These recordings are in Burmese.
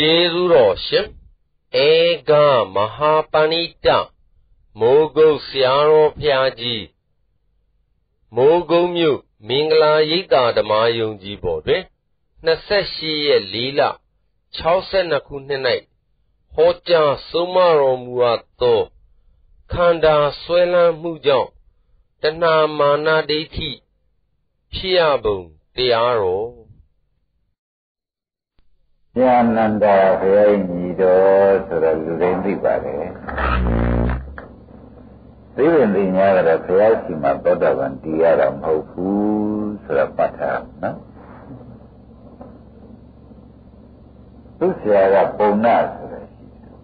ကျေးဇူးတော်ရှင်ဧကမဟာပဏိတမိုးကုတ်ဆရာတော်ဖျားကြီးမိုးကုတ်မြို့မင်္ဂလာရိပ်သာဓမ္မယုံကြည်ပေါ်တွင်28ရက်4လ62ခုနှစ်၌ဟောကြားဆုံးမတော်မူအပ်သောခန္ဓာဆွဲလန်းမှုကြောင့်တဏမာနဒိဋ္ဌိဖြစ်ရပုံတရားတော် ဉာဏ်နန္ဒာဘုရားညီတော်ဆိုတော့လူတိုင်းသိပါတယ်သိရင်သိ냐ကတော့ဘုရားရှိမှသောတာပန်တည်ရတာမဟုတ်ဘူးဆိုတော့ပတ်ထားနော်သူဆရာကပုံနာဆိုတယ်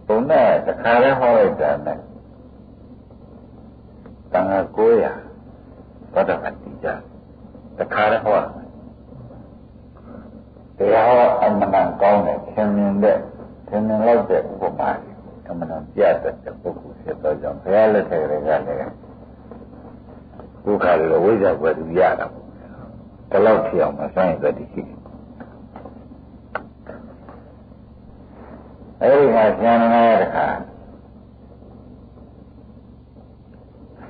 ပုံနာတခါလဲဟောလိုက်တာနဲ့တန်ခါ900သောတာပန်တည်ကြတခါလဲဟော တရားဟောအမှန်တန်ကောင်းတယ်သင်မြင်တဲ့သင်မြင်လိုက်တဲ့ဥပမာအမှန်တန်ပြတတ်တဲ့ပုဂ္ဂိုလ်ဖြစ်တော့ကြောင့်ဘုရားလက်ထက်ကလေးကလည်းဒုက္ခတွေဝိဇ္ဇာကွယ်သူရတာဘယ်လောက်ဖြစ်အောင်မဆိုင်သတိရှိအဲဒီမှာဉာဏ်နာတဲ့ခါ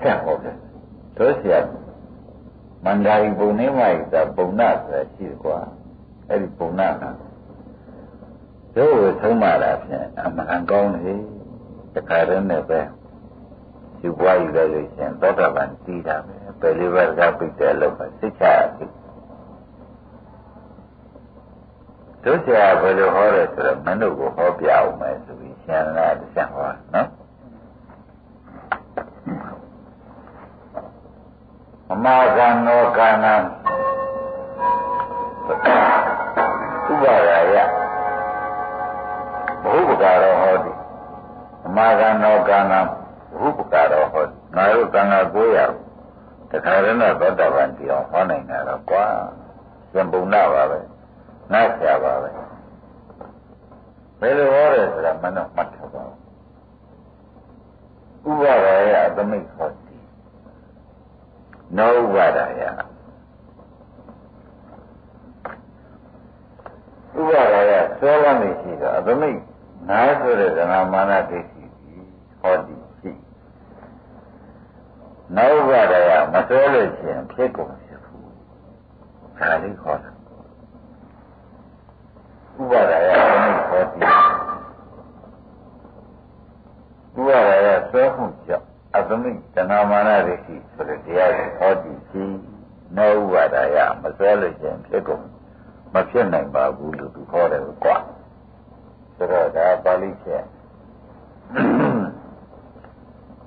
ဆက်ဟုတ်တယ်တို့ဆရာမန္တရီဘုံနေမိုက်တာဘုံနာဆိုရှိတယ်ကွာ အဲ့ဒီပုံနာကတို့ကိုသုံးပါတာဖြင့်အမှန်ကောင်းတယ်တခါတည်းနဲ့ပဲဒီဘွားယူလိုက်လို့ရှင်သောတာပန်တည်တာပဲပယ်လေးပါးကပိတ်တယ်လို့ပဲစိတ်ချရပြီတို့ဆရာဘယ်လိုဟောရဲဆိုတော့မင်းတို့ကိုဟောပြအောင်မယ်ဆိုပြီးရှင်လာတစ်ချက်ဟောနော်အမကံနောကံနံ ပါရာယဘုပကာရောဟောတိအမာကနောကံနံဘုပကာရောဟောတိငါတို့ကံက900တခါရနဲ့သောတာပန်တရားဟောနိုင်တာတော့ကွာသင်ပုံနာပါပဲငါဆရာပါပဲဘယ်လိုဟောရဲဆိုတာမနှောမှတ်ထားပါဘူးဥပါရာယသမိတ်ဟောတိနောဥပါရာယ ဥပါဒါရဆွဲလမ်းနေရှိတော့အသမိတ်နားဆိုတဲ့ဇနာမာနဒိဋ္ဌိဟောဒီရှိနောက်ဥပါဒါရမဆွဲလို့ရှိရင်ဖြစ်ကုန်ဖြစ်ဘူးဒါလေးခေါ်တာဥပါဒါရအသမိတ်ဟောဒီဥပါဒါရဆွဲမှုကြောင့်အသမိတ်ဇနာမာနဒိဋ္ဌိဆိုတဲ့တရားကိုဟောဒီရှိနောက်ဥပါဒါရမဆွဲလို့ရှိရင်ဖြစ်ကုန် မဖြစ်နိုင်ပါဘူးလို့သူခေါ်တယ်ကွာဆိုတော့ဒါပါဠိချက်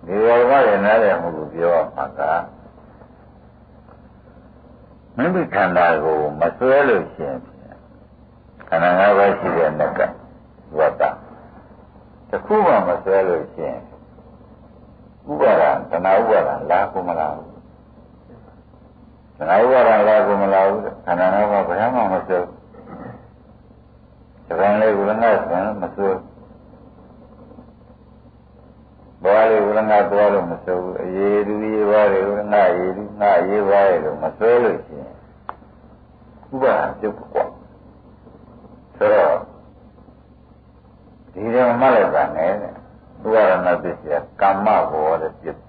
ဒီရောကရနားတယ်မဟုတ်ဘူးပြောမှာကမိမိခန္ဓာကိုမဆွဲလို့ရှိရင်ခန္ဓာ၅ပါးရှိတဲ့နက်ကဝတ္တတခုမှမဆွဲလို့ရှိရင်ဥပါဒံတဏှာဥပါဒံလာကုန်မလားဘူးသနာဥပါဒလာကိုမလာဘူးခန္ဓာငါးပါးဘယ်မှမစိုးသံလေးကလည်းငါ့ဆံမစိုးဘောလေးကလည်းငါသွားလို့မစိုးဘူးအေးလူရေးပါးတွေကငါရေးလူငါရေးပါးတွေမစိုးလို့ရှိရင်ဥပါဒပြုတ်ကွာဆိုတော့ဒီတော့မှလည်းဗာနဲ့ဥပါဒနာပစ္စည်းကမ္မဘောတဲ့ပြုတ်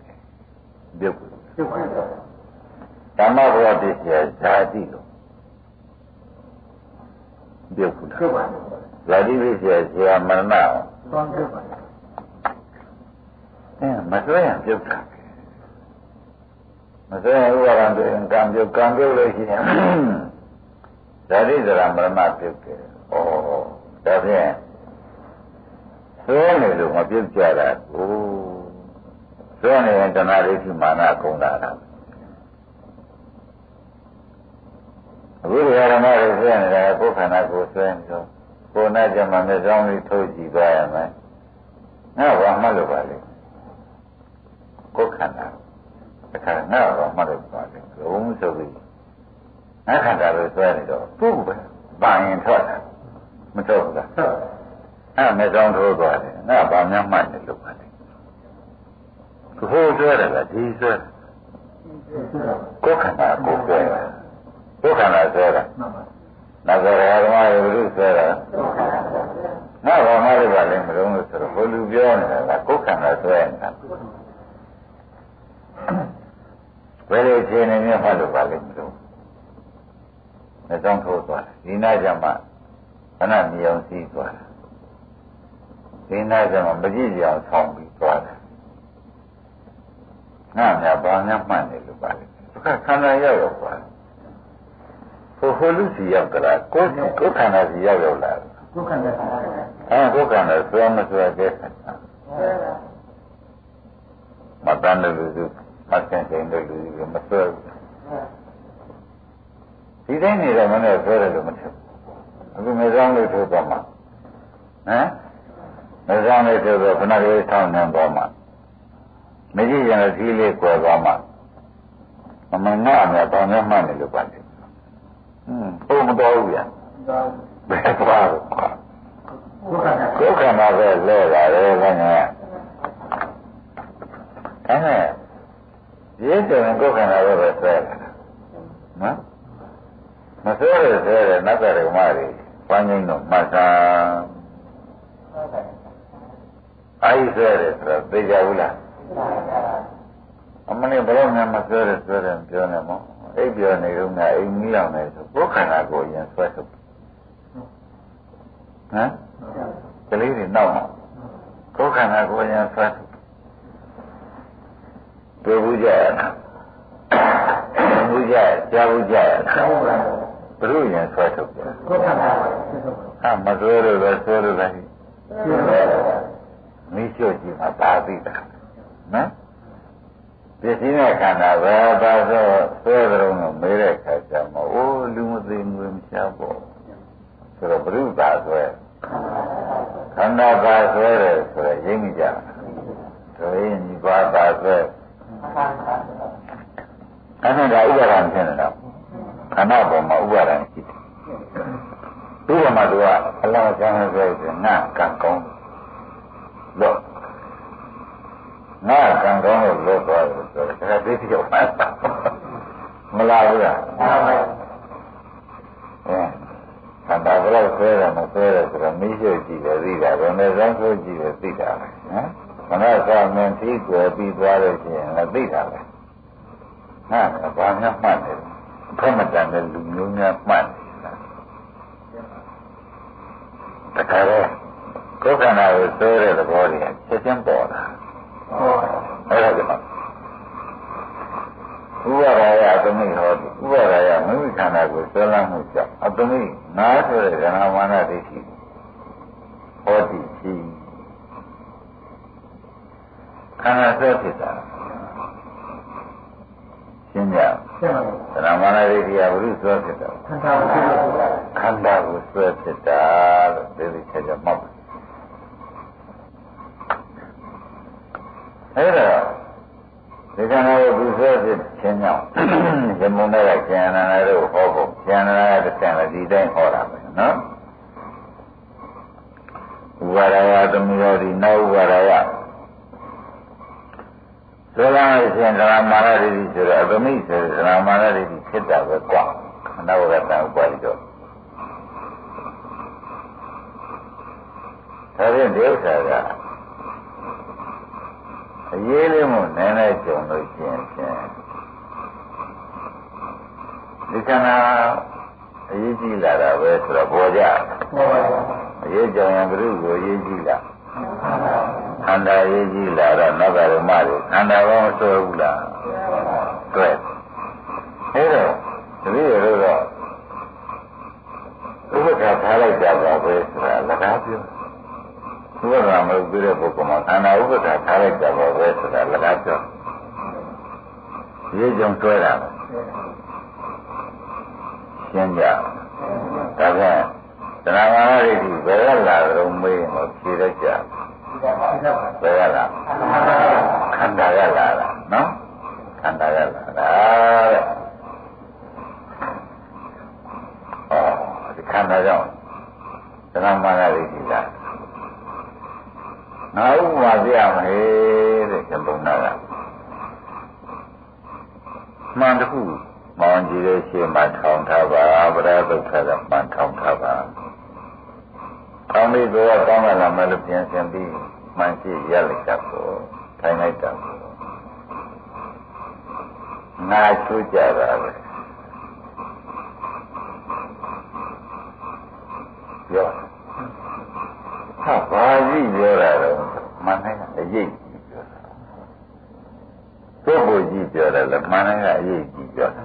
ပြုတ်ပြုတ်ပါဓမ္မဘဝတည်းဆရာဇာတိလို့ ပြုတ်ဘူးလားဇာတိပစ္စည်းဆရာမရဏသောပြုတ်ပါအဲမဆွဲရင်ပြုတ်တာမဆွဲရင်ဥပါဒံတွေကံပြုတ်ကံပြုတ်လို့ရှိရင်ဇာတိဇရာမရဏပြုတ်တယ်ဩဒါဖြင့်ဆွဲနေလို့မပြုတ်ကြတာကိုဆွဲနေရင်တဏှာဒိဋ္ဌိမာနကုန်တာလားအခုဒီဓမ္မ တွေဆွဲနေတာကိုယ်ခန္ဓာကိုယ်ဆွဲနေတော့ကိုယ်နဲ့ကြမှာမျက်စောင်းလေးထုတ်ကြည့်သွားရမယ်ငါဘာမှလို့ပါလဲကိုယ်ခန္ဓာတခါငါဘာမှလို့ပါလဲလုံးဆိုပြီးငါခန္ဓာကိုဆွဲနေတော့သူ့ပဲပါရင်ထွက်တာမထွက်ဘူးလားအဲ့မျက်စောင်းထိုးသွားတယ်ငါဘာမှမှတ်နေလို့ပါလဲကိုယ်ဆွဲတယ်ကဒီဆွဲကိုယ်ခန္ဓာကိုယ်ဆွဲတယ် ဒုက္ခနာဆွဲတာနာဇရာဓမ္မရေဘုရုဆွဲတာနေတာကကိုယ်ခန္ဓာဆွဲနေတာဘယ်လိုအခြေအနေမျိုးမှတ်လို့ပါလိမ့်မလို့မကြောင်းထိုးသွားဒီနာကြမှာခဏမြေအောင်စီးသွားဒီနာကြမှာမကြည့်ကြအောင်ဆောင်းပြီးသွားတယ်ငါများဘာများမှတ်နေလို့ပါလိမ့်ဒုက္ခခန္ဓာရောက်ရောက်သွား ဟိုဟိုလူစီရောက်ကြလားကိုယ်ကိုယ်ခန္ဓာစီရောက်ရောက်လာကိုယ်ခန္ဓာအဲကိုယ်ခန္ဓာဆွဲမဆွဲတဲ့မတန်တဲ့လူစုမဆင်တဲ့လူစုမဆွဲဘူးဒီတိုင်းနေတော့မနဲ့ဆွဲတယ်လို့မထင်အခုမေဆောင်လေးထိုးသွားမှာဟမ်မေဆောင်လေးထိုးတော့ခဏလေးဆောင်းနေသွားမှာမကြည့်ရင်လည်းဒီလေးကွယ်သွားမှာမမငါအမြတ်တောင်းနေမှနေလို့ပါတယ် ဟွန်းဘုံမတော်ဘူးဗျာဘယ်သွားလို့ကိုယ်ခန္ဓာပဲလဲတာလေခင်ဗျာဒါနဲ့ရင်းတယ်ကိုယ်ခန္ဓာပဲပဲဆွဲတာနော်မဆွဲရဆွဲရနတ်တော်မတွေပန်းငိမ့်တော့မှတ်တာအဲဒီဆွဲတယ်ဆိုတော့သိကြဘူးလားအမလေးဘယ်တော့မှမဆွဲရဆွဲတယ်ပြောနေမော အိပ်ပြောနေတော့ငါအိမ်မီးအောင်နေဆိုကိုယ်ခန္ဓာကိုယ်ရင်ဆွဲထုတ်ဟမ်ကလေးတွေနောက်မှာကိုယ်ခန္ဓာကိုယ်ရင်ဆွဲထုတ်တွေ့ဘူးကြရလားဘူးကြရကြားဘူးကြရလားဘုရုရင်ဆွဲထုတ်တယ်ကိုယ်ခန္ဓာဟာမဆွဲလို့ပဲဆွဲလို့လည်းမိလျှော့ကြည့်မှာပါသိတာနော် ပစ္စည်းနဲ့ခန္ဓာပဲပါဆိုဆွဲကြုံလို့မေးတဲ့ခါကျမှအိုးလူမသိငွေမချပေါ့ဆိုတော့ဘုရုသာဆွဲခန္ဓာပါဆွဲတယ်ဆိုတော့ရိပ်မိကြတယ်ဒိရင်ဒီပါပါဆွဲအဲ့ဒါကဥပါဒံဖြစ်နေတော့ခန္ဓာပေါ်မှာဥပါဒံရှိတယ်ဒီမှာသူကအလောင်းချမ်းဆွဲဆိုငါကံကောင်းလို့ ငါကံကောင်းလို့လွတ်သွားတယ်ဆိုတော့ဒါသိတိရောက်ပါမလားဘူးလားအဲခန္ဓာဘယ်လောက်ဆွဲတယ်မဆွဲတယ်ဆိုတော့မိရှိကြည့်တယ်သိတာဘယ်နဲ့စမ်းဆွဲကြည့်တယ်သိတာပဲနော်ခန္ဓာစာမင်းပြီးွယ်ပြီးသွားလို့ရှိရင်လည်းသိတာပဲဟာဘာမှမှတ်တယ်ဘုမတန်တဲ့လူမျိုးများမှတ်တယ်တခါတော့ကိုယ်ခန္ဓာကိုဆွဲတဲ့သဘောတွေချက်ချင်းပေါ်လာ အဲ့ဒါကြောင့်ဥပါဒာယအတမိဟောဥပါဒာယမိမိခန္ဓာကိုဆွဲလမ်းမှုကြောင့်အတမိငါဆိုတဲ့ကဏ္ဍမာနဒိဋ္ဌိဟောတိရှိခန္ဓာဆွဲဖြစ်တာရှင်းကြကဏ္ဍမာနဒိဋ္ဌိကဘုရုဆွဲဖြစ်တာခန္ဓာကိုဆွဲဖြစ်တာလို့ဒီလိုချက်ချက်မှတ် အဲ့တော့ဒီကံကိုသူဆွဲဖြစ်ခြင်းကြောင့်ဇမုန်တဲ့ကျန်နာတို့ဟောဖို့ကျန်နာတဲ့တန်လည်းဒီတိုင်းဟောတာပဲနော်ဥပါရယသမီးတော်ဒီနောက်ဥပါရယသောလာရှင်ဓမ္မမာရတိဆိုတော့အသမိဆိုတဲ့ဓမ္မမာရတိဖြစ်တာပဲကွာခန္ဓာဝရတဥပါရိတော့ဒါဖြင့်ဒီဥစ္စာက အရေးလေးမှုနည်းနည်းကြုံလို့ရှိရင်ဖြင့်ဒီကနာအရေးကြီးလာတာပဲဆိုတော့ပေါ်ကြအရေးကြောင်ရင်ဘုရုကိုအရေးကြီးလာခန္ဓာအရေးကြီးလာတော့နောက်ကဓမ္မတွေခန္ဓာဘောမဆွဲဘူးလားတွေ့အဲတော့တပည့်တို့တော့ဥပ္ပခါထားလိုက်ကြပါပဲဆိုတာလက်ကားပြော ဥပဒါမဟုတ်သေးတဲ့ပုဂ္ဂိုလ်မှာခန္ဓာဥပဒါထားလိုက်ကြပါပဲဆိုတာလည်းကားပြောရေးကြုံတွဲတာရှင်းကြဒါကသရဝါရိတိဘယ်ကလာတော့မေးတော့ဖြေရကြဘယ်ကလာခန္ဓာကလာတာနော်ခန္ဓာကလာတာတဲ့အော်ဒီခန္ဓာကြောင့်သရဝါရိတိလာ ငါဥပမာပြရမယ်တဲ့ကပုံနာကမှန်တခုမောင်ကြီးရဲ့ရှေ့မှာထောင်ထားပါဗရဒုက္ခကမှန်ထောင်ထားပါကောင်းပြီတော့ကောင်းလာမယ်လို့ပြင်ဆင်ပြီးမှန်ရှိရက်လိုက်တာကိုထိုင်လိုက်တာကိုငါချူကြတာပဲပြောဟာဘာကြီးပြောတာတော့မှန်တယ်အရေးကြီးပြောတာပုဂ္ဂိုလ်ကြီး ပြောတယ်လေမှန်တယ်ကအရေးကြီးပြောတာ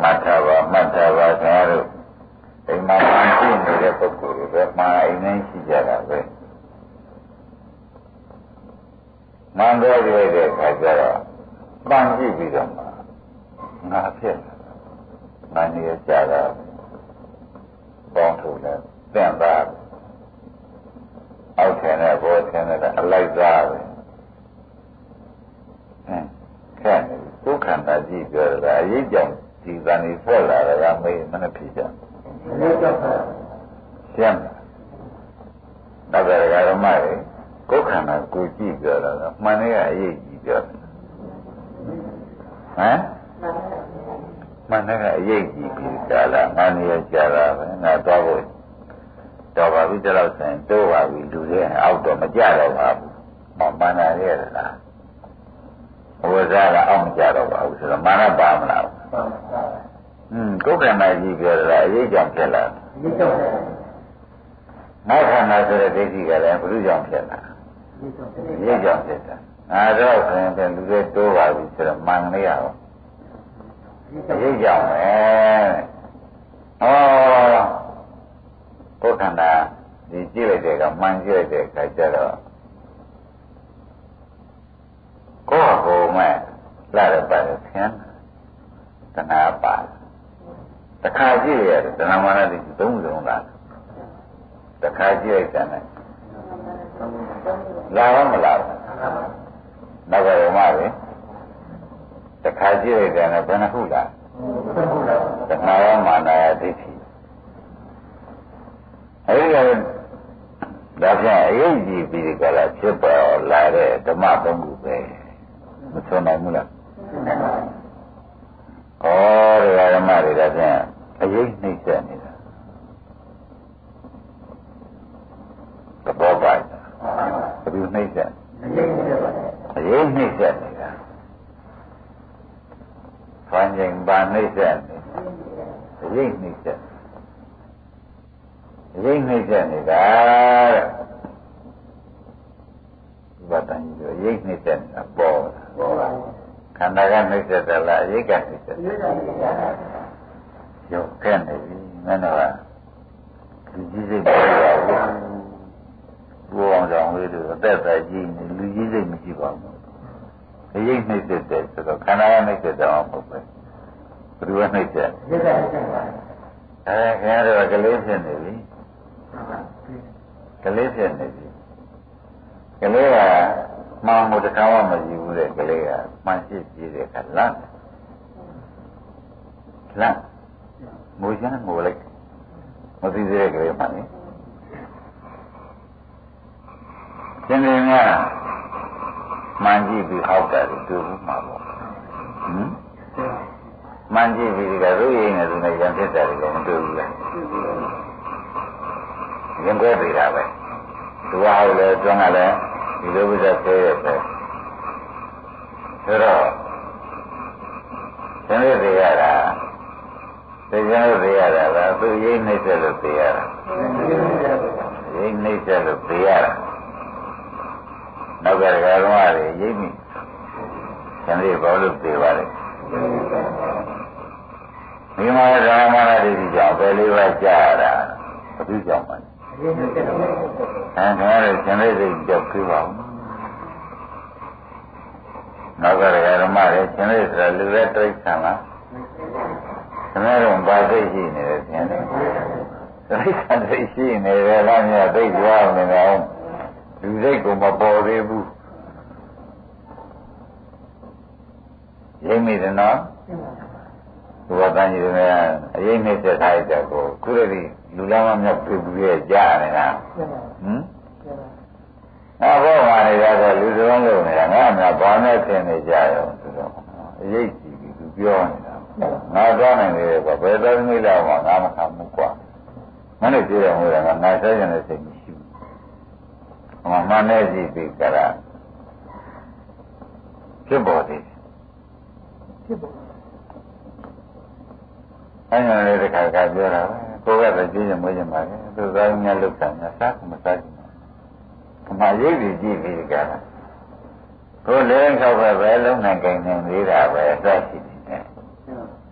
မှတ်ထားပါမှတ်ထားပါခင်ဗျားတို့အိမ်မှာမှန်ရှိနေတဲ့ပုဂ္ဂိုလ်တွေပဲမှန်အိမ်နဲ့ရှိကြတာပဲမှန်တော့ပြည့်တဲ့ခါကျတော့ပန်းကြည့်ပြီးတော့မှငါဖြစ်လာငါနေရကြတာပေါင်းထုတ်တယ်တင့်သားအောက်ထင်တဲ့ဘောထင်တဲ့အလိုက်သားပဲဟမ်ခဲဒုက္ခန္တာကြည့်ပြောတာအရေးကြောင့်ဒီကံကြီးထွက်လာတာကမေးမနှဖြစ်ကြရှင်းဒါကြရဓမ္မတွေ ကိုယ်ခန္ဓာကိုကြည့်ပြောတာကမှန်တဲ့အရေးကြီးပြောတယ်ဟမ်မှန်တဲ့အရေးကြီးပြီးကြလားငါနေရကြတာပဲငါသွားဖို့တော်ပါပြီတလောက်ဆိုင်တိုးပါပြီလူတွေအောက်တော့မကြတော့ပါဘူးမမှန်တာရဲ့လားဝဇ္ဇာကအောက်မကြတော့ပါဘူးဆိုတော့မာနပါမလားอืมကိုယ်ခန္ဓာကြီးပြောတာအရေးကြောင့်ဖြစ်လာအရေးကြောင့်နောက်ခန္ဓာဆိုတဲ့ဒိဋ္ဌိကလည်းဘုရုကြောင့်ဖြစ်လာအ ရေးကြောင့်ဖြစ်တာငါတော့ဆိုရင်လူတွေတိုးပါပြီဆိုတော့မှန်လေးရအောင်အရေးကြောင့်ပဲဩကိုယ်ခန္ဓာဒီကြည့်လိုက်တဲ့ကမှန်ကြည့်လိုက်တဲ့အခါကျတော့ကိုယ်ဟိုမဲ့လာရပါတယ်ဆင်းတဏှာပါတခါကြည့်ရတယ်တဏှာမာနတိသုံးစုံလားတခါကြည့်လိုက်တယ် လာရောမလာဘူးနောက်ကရောမပဲတခါကြည့်လိုက်တယ်ဘယ်နှခုလားတဏှာရောမာနရဒိဋ္ဌိအဲဒီကဒါဖြင့်အရေးကြီးပြီးကြလားဖြစ်ပေါ်လာတဲ့ဓမ္မသုံးခုပဲမဆွနိုင်ဘူးလားဩတရားဓမ္မတွေဒါဖြင့်အရေးနှိမ့်ဆက်နေတာသဘောပါဘယ်လိုနှိမ့်ဆက်အရေးနှိမ့်ဆက်နေတာဖန်ကျင်ပါနှိမ့်ဆက်နေအရေးနှိမ့်ဆက်ရိပ်နှိမ့်ဆက်နေတာတဲ့ဘတ်တန်ကြီးရိပ်နှိမ့်ဆက်နေတာပေါ်ပေါ်ပါခန္ဓာကနှိမ့် ဆက်တယ်လားရိပ်ကနှိမ့်ဆက်တယ်ရောကဲနေပြီမင်းတို့ကလူကြီးစိတ်ပေါ်ပါဘူးဘောအောင်ဆောင်လေးတို့အသက်သက်ကြီးနေလူကြီးစိတ်မရှိပါဘူးရိပ်နှိမ့်ဆက်တယ်ဆိုတော့ခန္ဓာကနှိမ့်ဆက်တယ်မဟုတ်ဘူးဘယ်သူကနှိမ့်ဆက်အဲခင်ဗျားတို့ကလေးဖြစ်နေပြီကလေးဖြစ်နေပြီကလေးကမှန်မှုတစ်ခါမှမကြည့်ဘူးတဲ့ကလေးကမှန်ရှိကြည့်တဲ့အခါလန့် လန့်ငိုချမ်းငိုလိုက်မသိသေးတဲ့ကလေးမှန်နေရှင်နေများမှန်ကြည့်ပြီးဟောက်တာတူဘူးမှာပေါ့ဟမ်မှန်ကြည့်ပြီးဒီကရုပ်ရည်နဲ့သူနဲ့ရံဖြစ်တာလည်းမတူဘူးလားရင်ကွဲပြီတာပဲသူကဟုတ်လေကျွမ်းကလည်းဒီလိုဥစ္စာဆဲရပဲဆိုတော့သင်တို့သိရတာ သိကြလို့သိရတာလားသူရိပ်နှိမ့်ဆက်လို့သိရတာရိပ်နှိမ့်ဆက်လို့သိရတာနောက်ကဓမ္မတွေရိပ်မိသင်တို့ဘာလို့သိပါလဲမိမာဓမ္မနာတိကြောင့်ဘယ်လေးပါးကြားရတာဘုသူကြောင့်ပါအဲခင်ဗျားတို့ရှင်လေးစိတ်ကြောက်ပြပါဦးနောက်ကရဓမ္မတွေရှင်လေးဆိုတာလူရဲ့တိရစ္ဆာန်လားခင်ဗျား တို့ဘာသိရှိနေလဲရှင်လေးတိရစ္ဆာန်သိရှိနေတယ်လားမြတ်သိကြွားနေတယ်လူစိတ်ကိုမပေါ်သေးဘူးရိပ်မိတယ်နော်ဘုရားတန်ကြီးတွေအရေးနှိမ့်ဆက်ထားတဲ့ကိုခုရည်လူလမ်းမမြောက်ပြပြရဲ့ကြားနေတာဟမ်အဲဘောမှာနေရတော့လူစုံလုံးနေတာငါမှဘာနဲ့သင်နေကြရောဆိုတော့အရေးကြီးပြီသူပြောနေတာ ငါသွားနိုင်တယ်ကွာဘယ်တော်မိလောက်မှငါမခံဘူးကွာမနေ့ကြည့်ရမို့လားငါဆိုင်ရတဲ့စိတ်မရှိဘူးမှန်တဲ့ကြည့်ပြီးကြတာဖြစ်ပေါ်သည်ဖြစ်ပေါ်အဲ့ဒါလေးတစ်ခါကပြောတာပဲကိုယ်ကတော့ကြည့်ရင်မွေးရင်ပါလေသူသားများလုတ်တာများစားမစားကြဘူးခမရိပ်ပြီးကြည့်ပြီးကြတာကိုယ်လည်းခောက်ပဲပဲလုံးနိုင်ကြနေနေတာပဲအသက်ရှိတယ်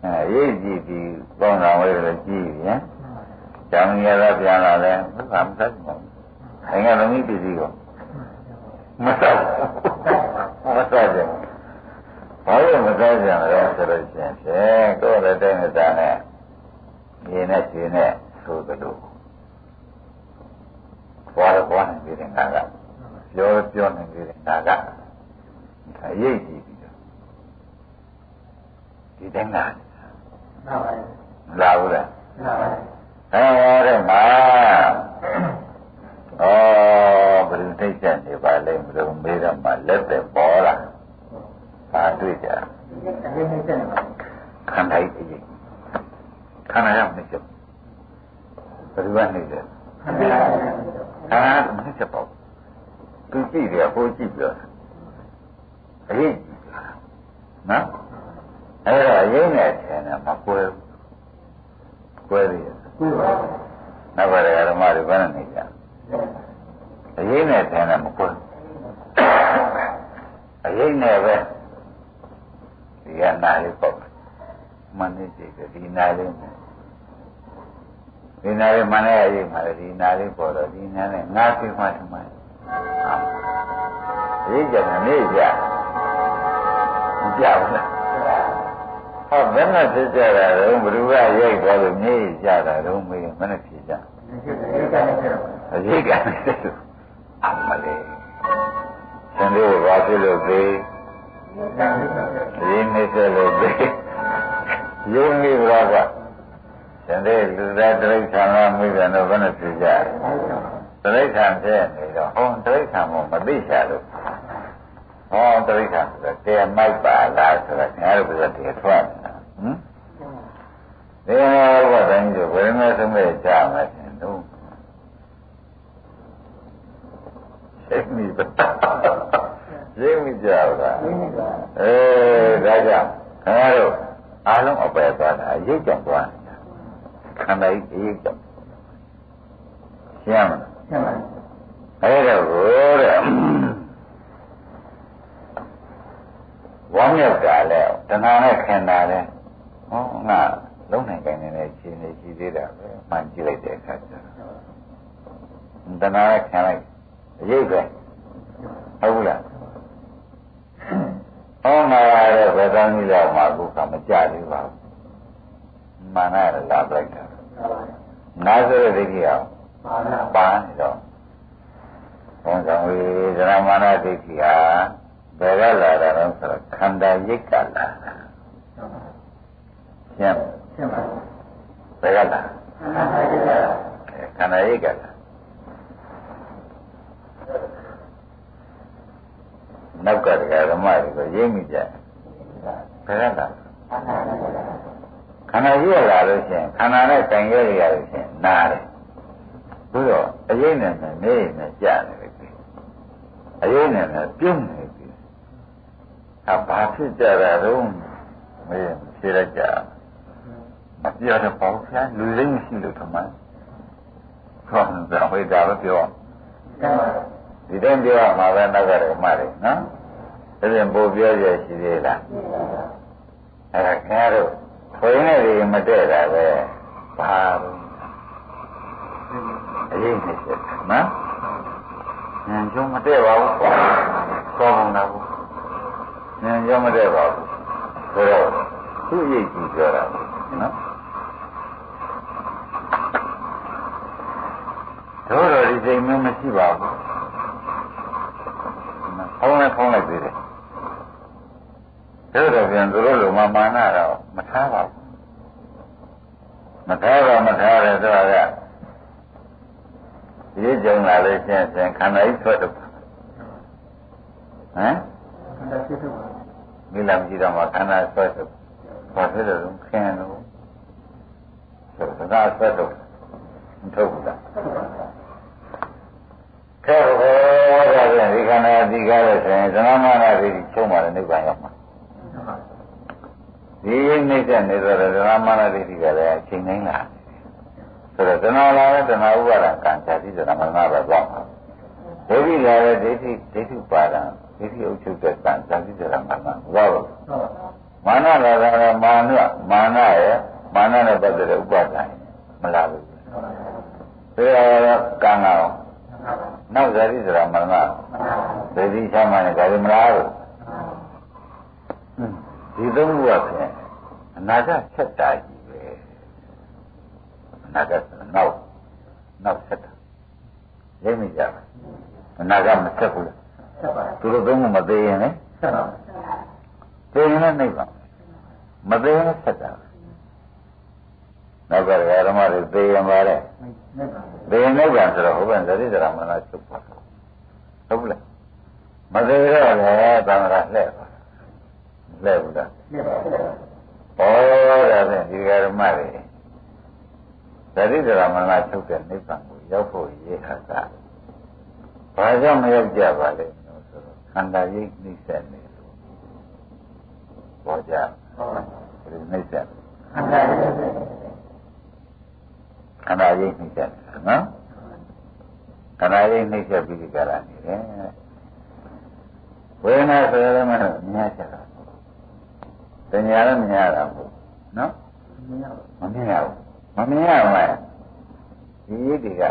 အဲရိပ်ကြည့်ပြီးပေါင်းတော်ဝဲလို့ကြည့်ရင်ကျောင်းရတော့ပြန်လာလဲဘုရားမစားဘူး။ဆိုင်ကလုံးကြီးပြည်စည်းကိုမစားဘူးမစားကြဘူး။ဘာလို့မစားကြလဲဆိုလို့ရှိရင်ဖြင့်ကိုယ်လည်းတိုင်းနေတာနဲ့ရေနဲ့ရှင်နဲ့ဆိုသလိုဘွားဘွားနေပြီးတဲ့ငါကပြောပြောနေပြီးတဲ့ငါကအရေးကြီးပြီးတော့ဒီတိုင်းက လာပါဘူးလာဘူးလားလာပါဘူးအဲဒါမှာဩဘယ်လိုသိကြနေပါလဲမလို့မေးတော့မှလက်သက်ပေါ်လာဘာတွေ့ကြခန္ဓာကြီးအရေးခန္ဓာရမချက်ဘယ်လိုနေလဲခန္ဓာမချက်ပေါ့သူကြည့်တယ်ဟိုကြည့်ပြောအရေးနော် အဲ့ဒါရင်းနဲ့ဆင်းတယ်မကွဲကွဲရည်နောက်ပါရဓမ္မတွေဘယ်နဲ့နေကြအရေးနဲ့ဆင်းတယ်မကွဲအရေးနဲ့ပဲဒီကနာလေးပေါ့မနစ်ကြည့်ဒီနာလေးနဲ့ဒီနာလေးမနဲ့အရေးမှာဒီနာလေးပေါ်တော့ဒီနာနဲ့ငါသိမှထမှအရေးကြတယ်နေကြမကြဘူးလား ဟောဘယ်နဲ့ဖြစ်ကြတာတော့ဘ누구ကရိုက်သွားလို့နေကြတာတော့မေးမနဲ့ဖြစ်ကြအရေးကလည်းအမလေးဆန္ဒဘာဖြစ်လို့သေးဒီနေ့ဆက်လို့သေးယုံနေပါကသင်တဲ့လူသားတိရစ္ဆာန်လားမိပြန်တော့ဘယ်နဲ့ဖြစ်ကြတိရစ္ဆာန်ဖြစ်နေတော့ဟောတိရစ္ဆာန်မမသိချလို့ဟောတိရစ္ဆာန်ဆိုတော့တဲမိုက်ပါလားဆိုတော့ငါတို့ကတည်းကထွက်နေတာဟမ် ဒီဘောတိုင်းကျဘယ်နဲ့သမဲကြမယ်ရှင်တို့သိမိပါသိမိကြပါအဲဒါကြောင့်ခင်ဗျားတို့အားလုံးအပယ်သွားတာရိတ်ကြောင်သွားနေတာခန္ဓာကြီးရိတ်ကြောင်ရှင်းမလားရှင်းပါပြီအဲ့ဒါကိုတဲ့ဝမ်းမြောက်တာလဲတဏှာနဲ့ခင်တာလဲဟောငါ လုံးနိုင်တိုင်းနေတဲ့ခြေနေရှိသေးတာပဲမှန်ကြည့်လိုက်တဲ့အခါကျတော့တဏှာနဲ့ခင်လိုက်ရိတ်ပဲဟုတ်ဘူးလားဟောနာရတဲ့ဘယ်သားကြီးလောက်မှအခုကမကြသေးပါဘူးမာနရလာပလိုက်တာနာဆိုတဲ့ဒိဋ္ဌိအောင်ပါနေတော့ဘုံဆောင်ဝေဒနာမာနဒိဋ္ဌိဟာဘယ်ကလာတာလဲဆိုတော့ခန္ဓာရိတ်ကလာတာရှင်း ရှင်းပါဘယ်ကလာခန္ဓာရိတ်ကလာနောက်ကတရားဓမ္မတွေကိုရိပ်မိကြဘယ်ကလာခန္ဓာကြီးရလာလို့ရှိရင်ခန္ဓာနဲ့တိုင်ရရလို့ရှိရင်နားတယ်ဘုရားအရေးနဲ့နဲ့နေနဲ့ကြာနေပြီအရေးနဲ့နဲ့ပြုံးနေပြီအဘာဖြစ်ကြတာတော့မေးဖြေလိုက်ကြ မပြောတော့ပေါ့ဗျာလူလိမ့်မရှိလို့ထမန်ခေါင်းကဝိဒါပဲပြောဒီတိုင်းပြောရမှာပဲနောက်ကတည်းကမှတယ်နော်ဒါပြန်ပို့ပြောရရှိသေးလားအဲ့ဒါခင်ဗျားတို့ခွေးနဲ့တွေမတည့်တာပဲဘာလို့အရေးနဲ့ချက်နော်ဉာဏ်ကျုံမတည့်ပါဘူးကောင်းတာဘူးဉာဏ်ကျုံမတည့်ပါဘူးဆိုတော့သူ့ရိပ်ကြည့်ပြောတာနော်တို့တော် ဒီစိတ်မျိုးမရှိပါဘူးဖုံးလိုက်ဖုံးလိုက်သေးတယ်တို့တော့ပြန်တို့လိုမှမာနတော့မထားပါဘူးမထားတော့မထားတယ်ဆိုတော့ရေးကြုံလာလို့ရှင်းရှင်းခန္ဓာကြီးထွက်တော့ဟမ်ခန္ဓာဖြစ်တော့မိလာကြည့်တော့မှခန္ဓာထွက်တော့ဘာဖြစ်လို့ခင်းလို့ဆိုတော့ဒါထွက်တော့မထုတ်ဘူးလား ခဲဟောတဲ့သရမနာတွေချုံပါတဲ့နိဗ္ဗာန်ရောက်မှာဒီနှိမ့်ဆက်နေတော့သရမနာတွေကလည်းအချိန်တိုင်းလာဆိုတော့တဏှာလာတဲ့တဏှာဥပါဒကံဇာတိသရမနာပဲကြောက်မှာဒိဋ္ဌိလာတဲ့ဒိဋ္ဌိဒိဋ္ဌိပါဒံဒိဋ္ဌိအုပ်ချုပ်တဲ့ကံဇာတိသရမနာကြောက်ပါမာနလာတာမာနမာနရဲ့မာနနဲ့ပတ်သက်တဲ့ဥပါဒံမလာဘူးဒါကံကောင် နောက်ဇာတိဆိုတာမရဏဒိဋ္ဌိချမ်းမှလည်းဒါလည်းမလားဘူးဒီသုံးခုကဖြင့်အနာဂတ်ဆက်တာကြီးပဲအနာဂတ်နောက်နောက်ဆက်တာရိပ်မိကြပါအနာဂတ်မဆက်ဘူးဆက်ပါသူတို့သုံးခုမသေးရင်လေဆက်ပါသေရင်လည်းနှိပ်ပါမသေးရင်ဆက်တာ နောက်ကဓမ္မတွေသေရင်ပါလေသေရင်နှိပ်ပါဆိုတော့ဟုတ်ပါသတိတရားမနာချုပ်ပါဟုတ်ဘူးလားမသေးတော့လည်းသံဃာလှဲ့ပါလှဲ့ဘူးလားလှဲ့ပါဩဒါဖြင့်ဒီဓမ္မတွေသတိတရားမနာချုပ်တဲ့နိဗ္ဗာန်ကိုရောက်ဖို့ရည်ဟာတာဘာကြောင့်မရောက်ကြပါလဲဆိုတော့ခန္ဓာရိပ်နှိမ့်ဆက်နေလို့ဘောကြဒီနှိမ့်ဆက်ခန္ဓာရိပ်နှိမ့်ဆက် ခန္ဓာရိပ်နှိမ့်ဆက်နော်ခန္ဓာရိပ်နှိမ့်ဆက်ပြီးကြရနေတယ်ဝေဒနာဆိုရမယ်မြင်ချက်တာတရားလည်းမြင်ရတာဘူးနော်မမြင်ရဘူးမမြင်ရဘူးဒီရိပ်တွေက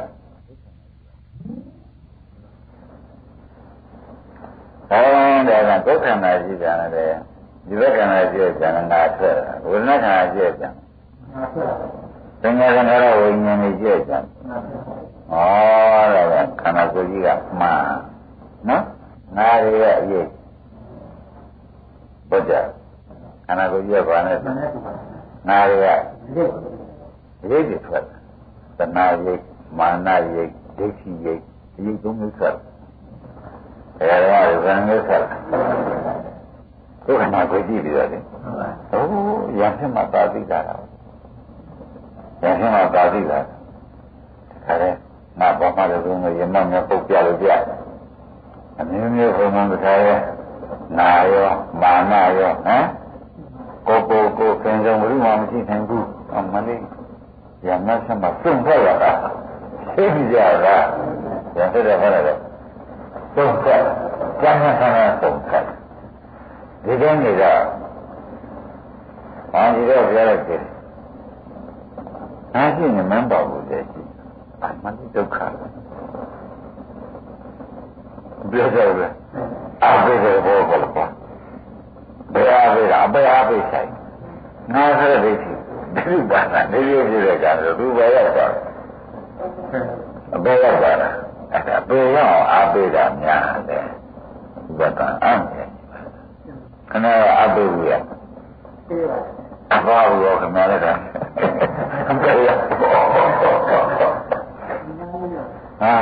အဲဒါကဒုက္ခနာရှိကြတယ်ဒီဘက်ကနာရှိကြတယ်ငါထွက်ဝိညာဉ်ခန္ဓာရှိကြတယ် သင်္ခါရခန္ဓာဝိညာဉ်ကြီးရှိကြတယ်ဩဒါကခန္ဓာကိုယ်ကြီးကမှန်နော်ငါတွေရဲ့အရေးဘုရားခန္ဓာကိုယ်ကြီးကဘာနဲ့ငါတွေကအရေးတွေထွက်သနာရိပ်မာနရိပ်ဒိဋ္ဌိရိပ်အရေးသုံးမျိုးထွက်အဲဒါကဇန်မျိုးဆက်ဒုက္ခနာကိုကြည့်ပြီးတော့လေဟိုရံဖြစ်မှာပါသိတာတော့ ရံဖြစ်မှာပါသိတာခါရဲငါဘာမှလည်းဘုံရမမြပုတ်ပြလို့ပြအမျိုးမျိုးဘုံဘုံတစ်ခါရဲနာရောမာနရောဟမ်ကိုကိုကိုခင်ဆုံးဘုရားမရှိနိုင်ဘူးအမလေးရမဆက်မှာစွန့်ထွက်ရတာသိကြတာရံဖြစ်တယ်ဟုတ်တယ်သုံးဆက်ကျမ်းစာကသုံးဆက်ဒီကနေ့ကအာဒီတော့ပြောလိုက်တယ် အားဖြင့်မန်းတော်ဘူးတဲ့ရှိအမှန်ဒုက္ခပြောကြတယ်အားပေးတယ်ဘောကလည်းပါဘယ်အားပေးတာအပယ်အားပေးဆိုင်ငါဆိုတဲ့ဒိဋ္ဌိဒီပါတာနေရပြတဲ့ကံဆိုသူပဲရောက်သွားအပယ်ရောက်သွားတာအဲ့ဒါပေရအောင်အားပေးတာများတယ်ဘက်ကအမ်းတယ်ခဏအားပေးဘူးရအဘာရောခဏလည်းတာပေရ ဟာ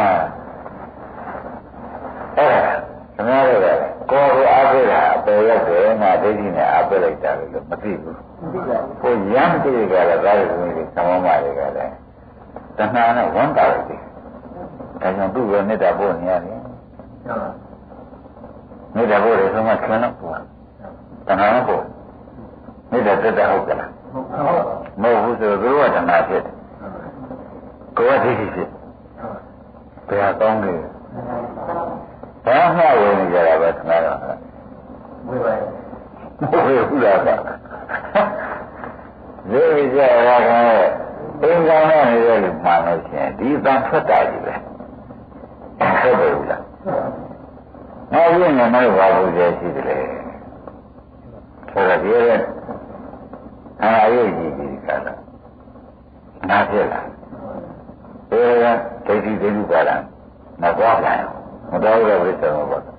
အဲ့ခဏလည်းကိုယ်ကိုအားပေးတာအပေရတယ်ငါဒိဋ္ဌိနဲ့အားပေးလိုက်တာလို့မသိဘူးကိုရမ်းကြည့်ကြတယ်ဒါလည်းဒီသမောမတွေကလည်းတဏှာနဲ့ဝန်တာတယ်ဒါကြောင့်သူ့ကိုမေတ္တာပို့နေရတယ်မေတ္တာပို့တယ်ဆိုမှဆွမ်းတော့ပို့တဏှာမပို့မေတ္တာတက်တာဟုတ်ကလား မဟုတ်ဘူးဆိုတော့သူကတဏှာဖြစ်တယ်ကိုယ်ကဒိဋ္ဌိဖြစ်ဘယ်ဟာကောင်းလဲဘာမှဝင်နေကြတာပဲခဏတော့ဝေးပါဝေးဘူးလားကဒီကြရတာကအင်းကောင်းတဲ့နေရာကိုမှန်လို့ရှိရင်ဒီသံထွက်တာကြီးပဲဟုတ်တယ်ဘူးလား။နောက်ပြီးငါမိုက်ဘာလို့ကျရှိတယ်လဲ။ဆိုတော့ဒီရဲ့အာရုံကြီးကြီးကလာ။ နားဖြစ်လာ။အဲဒါဒိဋ္ဌိဒိဋ္ဌိပါလားမသွားနိုင်ဘူး။မသွားဘူးတော့ပြစ်တယ်ဘော။ဟုတ်။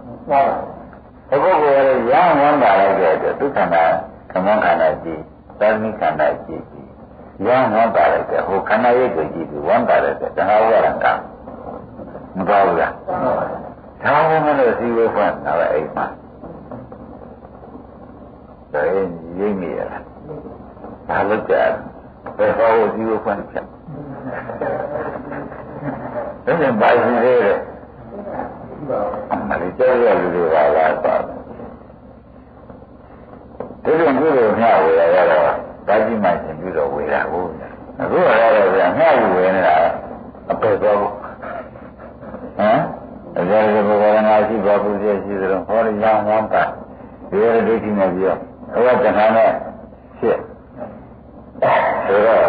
အခုကလည်းရဝမ်းပါလိုက်တဲ့အတွက်ဒုက္ခနာခမခန္ဓာကြည့်သမိခန္ဓာကြည့်ရဝမ်းပါလိုက်တဲ့ဟိုခန္ဓာရဲ့ကြည့်ပြီးဝမ်းပါလိုက်တဲ့တဏှာဝရံကံမတော်ဘူးလားဒါမှမဟုတ်စီဝဲဖွင့်တာပဲအိမ်မှာဒါရင်ရိပ်နေရတာဘာလို့ကြ ဘယ်ဟောစီဝဲဖွင့်ချက်ဒါနဲ့ဘာရှိသေးလဲမလေးကြောက်ရလူတွေကလာပါဒီလိုမျိုးလိုမျှဝေရတော့ဒါကြီးမှရှင်ပြီးတော့ဝေတာဟုတ်အခုကတော့ဗျာမျှဝေနေတာအပေတော့ဟမ်အကြရဘဂဝါငါရှိပါဘူးပြည့်ရှိသလိုဟောရရောင်းဝမ်းပါဒီရဒိဋ္ဌိနဲ့ပြောဘဝတဏ္ဍာနဲ့ဖြစ် ဆိုတော့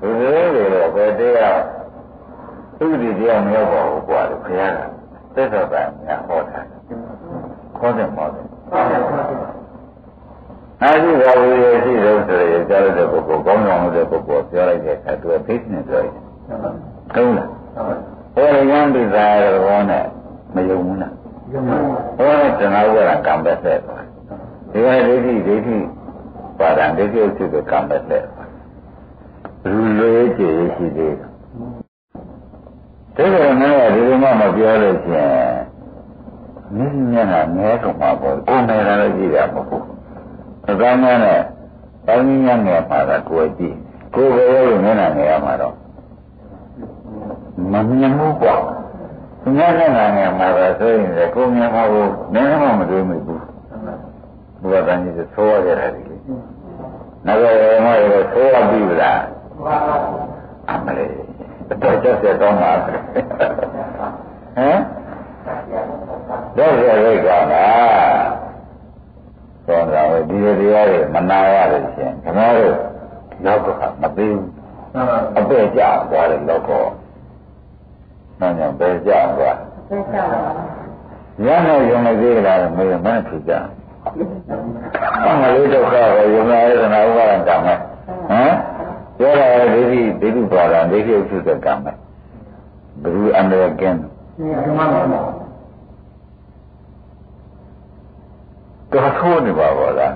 ဒီလိုလိုတော့ဘယ်တရားသူဒီတရားမရောက်ပါဘူးကွာလို့ခရတာသက်သက်ပါများဟောတာခေါ်တယ်မောတယ်အဲဒီဘာဝိရရှိလို့ဆိုရကြားရတဲ့ပုဂ္ဂိုလ်ကောင်းဆောင်တဲ့ပုဂ္ဂိုလ်ပြောလိုက်တဲ့အခါသူကသိနေပြောတယ်ဟုတ်လားဟောရံဒီသာရောနဲ့မယုံဘူးလားဟောတဲ့တဏှာဥပါဒံကံပဲဆက်သွားဒီကဒိဋ္ဌိဒိဋ္ဌိပါဒံဒိဋ္ဌိဥစ္စာကံပဲဆက်သွား လူလေးကြည့်ရှိသေးတယ်ဒါကြောင့်လည်းဒီလိုမှမပြောလို့ချင်းမြင်းမျက်နှာငဲကုန်မှာပေါ့ကိုယ်နဲ့လည်းကြည့်ရမှာပေါ့အကောင်းများနဲ့တိုင်းကြီးများငယ်ပါတာကိုယ်ကြည့်ကိုယ်ပဲရဲ့မျက်နှာငယ်ရမှာတော့မမြင်ဘူးကွာသူများမျက်နှာငယ်မှာတော့ဆိုရင်လည်းကိုယ်မြင်မှာကိုနည်းမှမတွေးမိဘူးဘုရားတန်ကြီးဆိုးရကြတယ်လေနောက်တော့မရောဆိုးရပြီလားအမလေး တော့ချက်ချက်တော့မှာဟမ်တော့ရရိတ်ကလားသောတာဝေဒီတရားတွေမနာရလို့ရှင်ခင်ဗျားတို့လောကကမသိဘူးအပဲ့ကြသွားတယ်လောက။နောက်ကြောင့်ပဲကြသွား။ပဲကြပါဘူး။ရမယ်ယုံနေသေးလားမေးမှန်းဖြစ်ကြ။အမလေးဒုက္ခပဲယုံရတဲ့နာဥပါဒံကံမဲ့။ဟမ် ပြောရတဲ့ဒိဋ္ဌိဒိဋ္ဌိပါဒံဒိဋ္ဌိဥစ္စာကံမဲ့။ဘယ်လိုအမေရိကန်တော့ထိုးနေပါဘောလား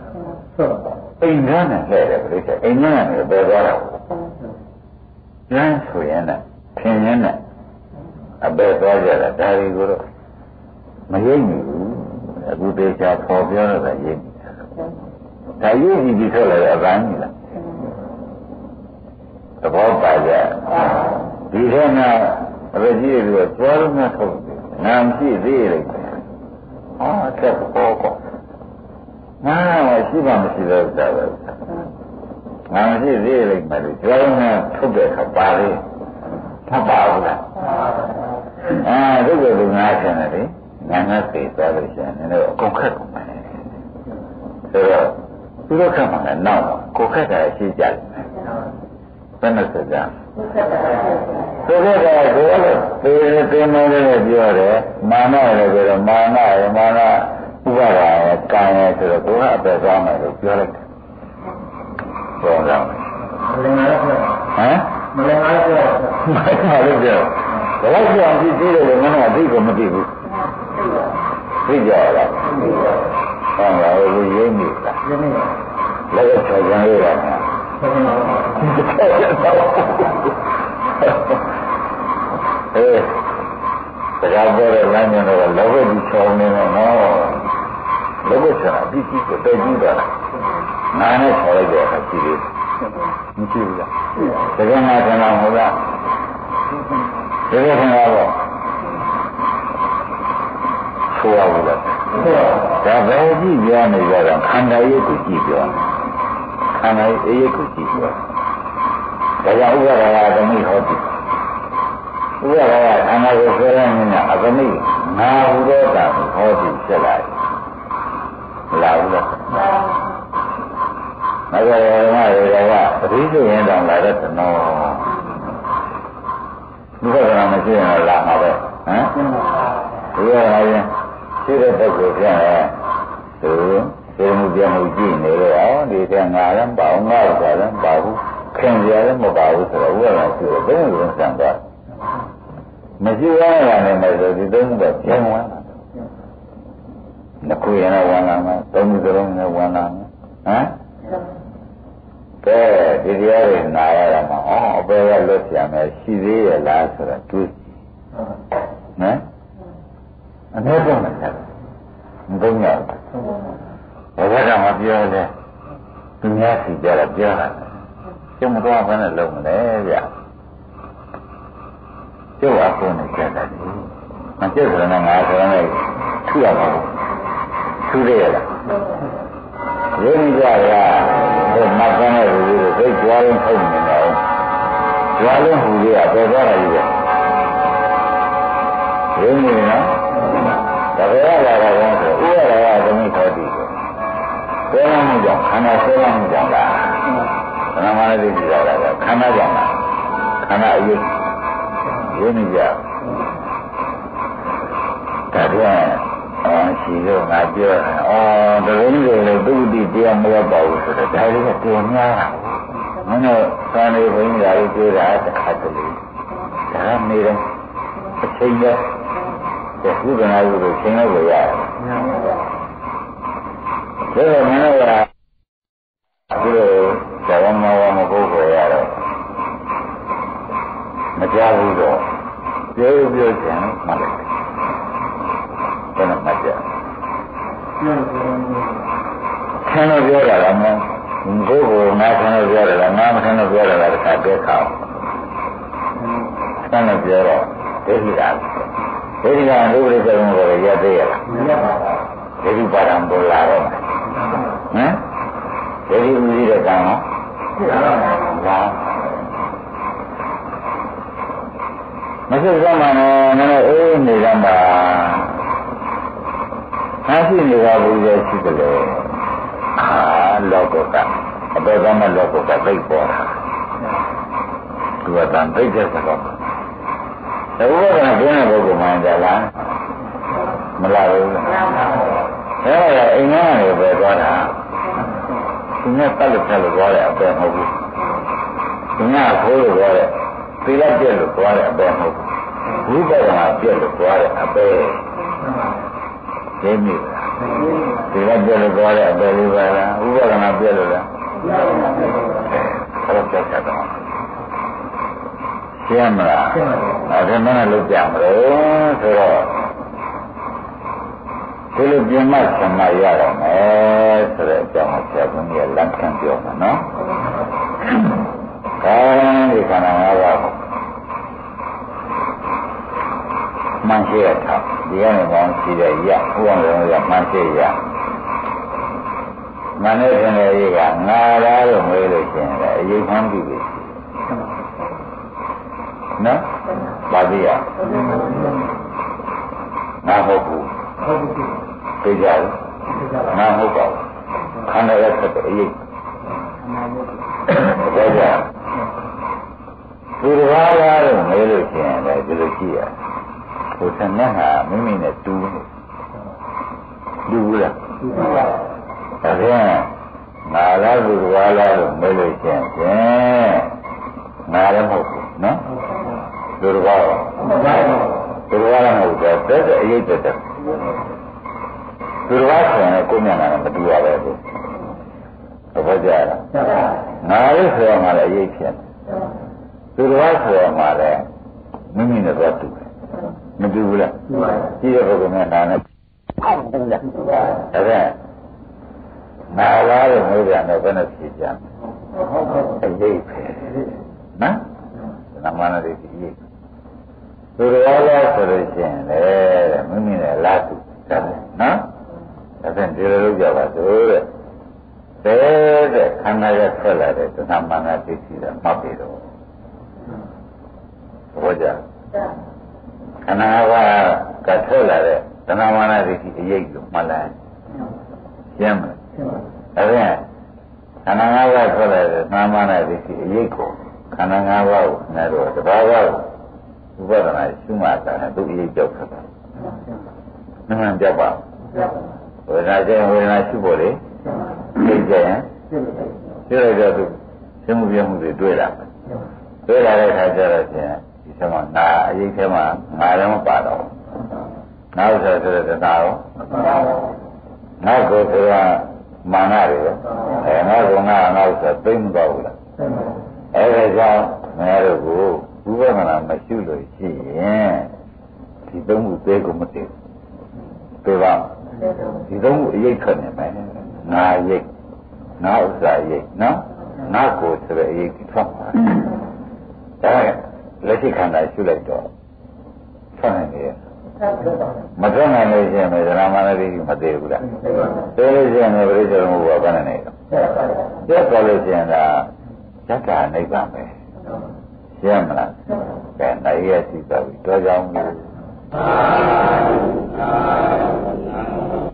အိမ်ကနဲ့လှည့်တယ်ပြိဿအိမ်ကနဲ့ပဲသွားတာလမ်းဆိုရင်နဲ့ထင်ရင်နဲ့အပဲသွားကြတာဒါတွေကိုတော့မရိပ်ဘူးအခုတေချာပေါ်ပြောတော့ရိပ်ဒါရိပ်ပြီးပြီးထွက်လာတဲ့အပန်းကြီးလား သဘောပါကြဒီထဲမှာအပဲကြီးတွေကကျွားလို့မထုတ်ဘူးနာမရှိသေးလိမ့်မယ်ဟာတက်ပေါ်ကောငါမရှိပါမရှိတော့တာပဲငါမရှိသေးလိမ့်မယ်လို့ကျွားလို့မထုတ်တဲ့ခါပါလေမပါဘူးလားအာဒုက္ခကငါဆင်တယ်လေငါငါသိသွားလို့ရှိရင်လည်းအကုန်ခက်ကုန်မယ်ဆိုတော့သူတို့ခက်မှာလည်းနောက်ကိုခက်တာရှိကြတယ် ဘယ်နဲ့စကြဆိုတော့ကိုယ်ကသေသေးမလေးပြောတယ်မာနလည်းပြောတယ်မာနရမာနဥပါဒာရကံရဆိုတော့ကိုယ်ကအသက်သွားမယ်လို့ပြောလိုက်တယ်ပြောတော့ဟမ်မလင်ပါဘူးပြောမလင်ပါဘူးပြောဘယ်လောက်ကြောင်ကြည့်သေးတယ်လို့မင်းကအသိကိုမသိဘူးသိကြလားဟောပါဘူးရင်းနေလားရင်းနေလည်းဆက်ကြံရတာ အေးတရားပေါ်တဲ့လမ်းညွှန်တော့လောဘကြီးချောင်းနေတော့နော်လောဘချာပြီးကြည့်ကိုတည်ကြည့်တော့ငါနဲ့ခေါ်လိုက်တဲ့အခါကြည့်သေးမရှိဘူးလားတကယ်ငါထင်တာမဟုတ်လားတကယ်ထင်တာပေါ့ဆိုရဘူးလားဒါပဲကြည့်ပြောနေကြတာခန္ဓာရဲ့ကိုကြည့်ပြောခန္ဓာရဲ့အေးကိုကြည့်ပြော ဒါကြောင့်ဥပါဒရာသမိဟောတိဥပါဒရာခန္ဓာကိုဆွဲရင်းနဲ့အသမိငါဟုသောတာဟောတိဖြစ်လာတယ်လာဘူးလားမဂ္ဂရမတွေကပရိသေရင်တောင်လာတဲ့နော်ဒီကကမရှိရင်လာမှာပဲဟမ်ဒီကကရင်ရှိတဲ့ပုဂ္ဂိုလ်ပြန်တယ်သူဒီမှုပြန်မှုကြည့်နေတော့အော်ဒီကငါလည်းပေါ့ငါလည်းလည်းပေါ့ဘူး ခင်ရလည်းမပါဘူးဆိုတော့ဥပမာရှိတယ်ဘယ်လိုလဲစံသွားမရှိရတာနဲ့မယ်ဆိုဒီသုံးတော့ပြန်ဝင်လာနှစ်ခုရင်လည်းဝင်လာမယ်သုံးခုစလုံးလည်းဝင်လာမယ်ဟမ်ကဲဒီတရားတွေနာရတာမှာအော်အပေကလွတ်ပြန်မယ်ရှိသေးရဲ့လားဆိုတော့တွေးနော်အနည်းဆုံးလည်းဆက်မသုံးရဘူးဘဝကမပြောလဲသူများစီကြတော့ပြောတာ ကျမတော့ဘယ်နဲ့လုံးမလဲဗျကျုပ်အကုန်နဲ့ကြက်တယ်မကျက်ဆိုတော့ငါဆိုတော့ထုရပါဘူးထုရရလားရင်းကြရဒီမကန်းတဲ့လူတွေသိကြွားရင်ထုတ်နေတယ်ကြွားလုံးဟူလေးကပေါ်သွားတာကြီးပဲရင်းနေနော်တကယ်လာတာကောဆိုဥရတာကသမီးခေါ်တည်တယ်ဆဲလမ်းမှုကြောင့်ခန္ဓာဆဲလမ်းမှုကြောင့်လား ခန္ဓာမှလည်းသိကြတာကခန္ဓာကြောင့်လားခန္ဓာအယုရင်းနေကြဒါပြန်အော်ရှိလို့ငါပြောတယ်အော်တရင်းတွေလည်းသူတိတရားမရောက်ပါဘူးဆိုတော့ဒါလေးကတင်များတာမင်းတို့သံလေးဘုန်းကြီးတွေပြောတာတစ်ခါတလေဒါနေတယ်အချိန်ရတဲ့ကုသနာယူလို့ချိန်လို့ရတယ်ဒါတော့မင်းတို့ကဒီလိုဇဝမဝမပုဂ္ဂိုလ်ရတော့ မကြဘူးတော့ပြောပြောချင်မှလည်းဘယ်နဲ့မှကြခန်းလို့ပြောတာလားမဟုတ်ဘုရားငါခန်းလို့ပြောတယ်လားငါမခန်းလို့ပြောတယ်လားတခါတည်းခေါခန်းလို့ပြောတော့ဒိဋ္ဌိကဒိဋ္ဌိကဒုပရိသေဘုံကိုရသေးရလားမရပါဘူးဒိဋ္ဌိပါဒံပေါ်လာတော့ဟမ်ဒိဋ္ဌိဥသိတဲ့ကံရောလာ မရှိသမှာနော်နည်းနည်းအေးနေကြမှာအားရှိနေပါဘူးရဲ့ရှိတယ်လေအာလောကကအပေကမလောကကသိပေါ်တာသူကတန်သိတဲ့စကားတဝကကပြင်းတဲ့ပုဂ္ဂိုလ်မှန်ကြလားမလားဘူးအဲ့ဒါအိမ်ကနေပဲသွားတာသူကတက်လို့တက်လို့သွားတဲ့အပေမဟုတ်ဘူးသူကခိုးလို့သွားတဲ့ သီလပြည့်လို့သွားတဲ့အပေမဟုတ်ဘူးဝိပဿနာပြည့်လို့သွားတဲ့အပေသိမိလားသီလပြည့်လို့သွားတဲ့အပေလေးပါလားဝိပဿနာပြည့်လို့လားအဲ့ဒါပြတ်တော့ရှင်းမလားအဲ့ဒါမနဲ့လုပ်ကြမလို့ဆိုတော့ဒီလိုပြင်မှဆံမရတော့မယ်ဆိုတဲ့အကြောင်းကိုဆရာကမြင်လက်ခံပြောမှာနော်။ကောင်းဒီခန္ဓာ၅ပါးကို မှန်ရှိရတာဒီကနေကောင်းရှိတဲ့ရဥပ္ပံလုံးရမှန်ရှိရမနဲ့ထင်တဲ့ရေးကငါလားလို့မေးလို့ရှိရင်လည်းအရေးခံပြီပဲနော်ပါပြီရငါဟုတ်ဘူးဟုတ်ဘူးသိကြဘူးငါဟုတ်ပါဘူးခန္ဓာရဲ့သက်တဲ့အရေးသိကြသူတော်ဘာလားလို့မေးလို့ရှိရင်လည်းဒီလိုကြည့်ရ ဟိုသမျက်ဟာမိမိနဲ့တူးနေတူးလားတူးပါဒါဖြင့်ငါလားသူတော်ဘာလားလို့မေးလို့ရှိရင်ဖြင့်ငါလည်းမဟုတ်ဘူးနော်သူတော်ဘာသူတော်ဘာလည်းမဟုတ်ဘူးတက်တဲ့အရေးတက်တယ်သူတော်ဘာဆိုရင်ကိုယ်မျက်နှာနဲ့မတူရပဲဘူးသဘောကျလားငါလေးဆိုရမှလည်းအရေးဖြစ်သူတော်ဘာဆိုရမှလည်းမိမိနဲ့တော့တူတယ် မတူဘူးလားကြည့်ရပုဂ္ဂိုလ်မျက်နှာနဲ့အောက်တယ်လားဒါပဲနာလာလို့မေးကြတော့ဘယ်နဲ့ဖြေကြမလဲအရေးပဲနော်နမနာတွေဒီရေးသူတော်လားဆိုလို့ရှိရင်လေမိမိနဲ့လာတူတယ်နော်ဒါဖြင့်ဒီလိုလုပ်ကြပါစို့တဲ့တဲ့တဲ့ခန္ဓာရဲ့ထွက်လာတဲ့သဏ္ဍာန်နာသိသိတာမှတ်ပြီးတော့ဘောကြ ခန္ဓာကကထွက်လာတဲ့သဏ္ဍာန်နာသိသိအရေးကိုမှတ်လိုက်ရှင်းမလားဒါဖြင့်ခန္ဓာ၅ပါးထွက်လာတဲ့နာမနာသိသိအရေးကိုခန္ဓာ၅ပါးကိုနဲ့တော့တဘာဝဥပဒနာရှုမှတ်တာနဲ့သူအရေးကြောက်တာမှန်ကြောက်ပါဝေဒနာကျရင်ဝေဒနာရှုဖို့လေသိကြရင်ရှင်းလိုက်တော့သူရှင်းမှုပြမှုတွေတွေ့လာတွေ့လာတဲ့အခါကျတော့ဖြင့် ဒီထဲမှာငါအရေးထဲမှာငါလည်းမပါတော့နောက်ဆိုဆိုတဲ့တရားရောနောက်ကိုဆိုတာမာနတွေရောအဲနောက်ကငါနောက်ဆိုသိမ့်မတော့ဘူးလားအဲဒါကြောင့်ငါတို့ကိုဥပဒနာမရှိလို့ရှိရင်ဒီသုံးခုသေးကိုမသိဘူးပြေပါဒီသုံးခုအရေးခတ်နေမယ်ငါရိတ်ငါဥစ္စာရိတ်နော်ငါကိုဆိုတဲ့အရေးကြီးထွက်ပါဒါ လက်ရှိခန္ဓာရှုလိုက်တော့ထွက်နိုင်တယ်မထွက်နိုင်လို့ရှိရင်မေဒနာမနတိမသေးဘူးလားသေးလို့ရှိရင်ပြိစ္ဆာမှုကဘာနဲ့နေတော့တက်ပေါ်လို့ရှိရင်ဒါဇက္ကာနိဗ္ဗာန်ပဲရှင်းမလားကဲနိုင်ရရှိသွားပြီတော်ကြောင်းဘူး